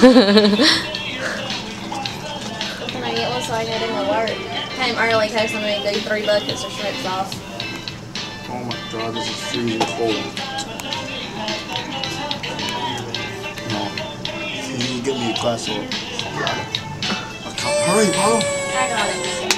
can I get one so I can do my work? Came early because I'm going to do three buckets of shrimp sauce. Oh my god, this is freezing cold. No. Can you give me a glass of water? Hurry, bro. I got it.